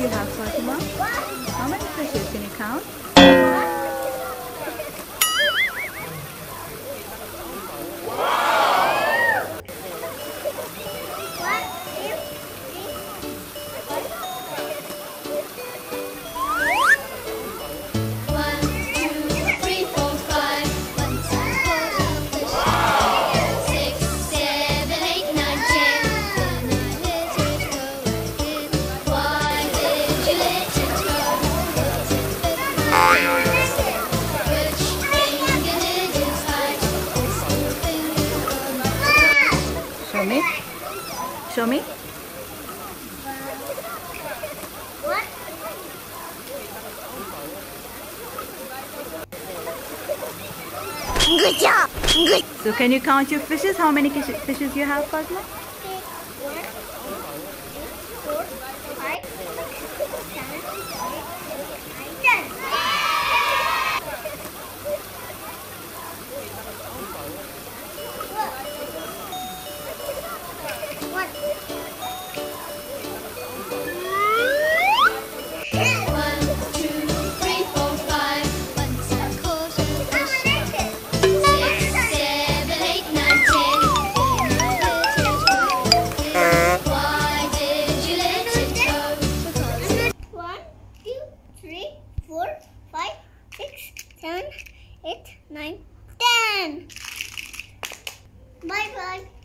you have, Fatma? How many fishes? Can you count? Show me. Good job. Good. So can you count your fishes? How many fishes you have, Cosmo? seven, eight, nine, ten. Bye bye.